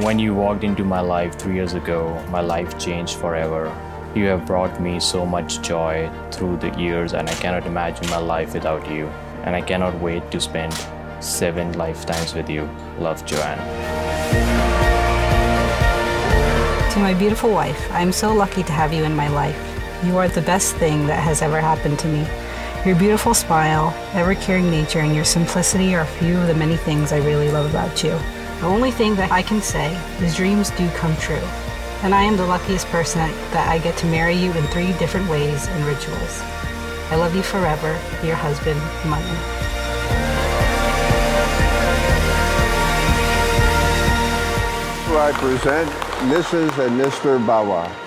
When you walked into my life three years ago, my life changed forever. You have brought me so much joy through the years, and I cannot imagine my life without you. And I cannot wait to spend seven lifetimes with you. Love, Joanne. To my beautiful wife, I'm so lucky to have you in my life. You are the best thing that has ever happened to me. Your beautiful smile, ever caring nature, and your simplicity are a few of the many things I really love about you. The only thing that I can say is dreams do come true. And I am the luckiest person that I get to marry you in three different ways and rituals. I love you forever, your husband, Manan. I present Mrs. and Mr. Bawa.